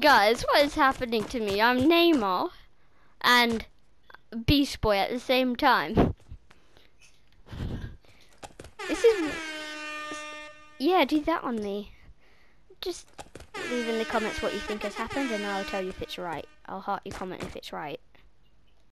Guys, what is happening to me? I'm Neymar and Beast Boy at the same time. This is... Yeah, do that on me. Just leave in the comments what you think has happened and I'll tell you if it's right. I'll heart your comment if it's right.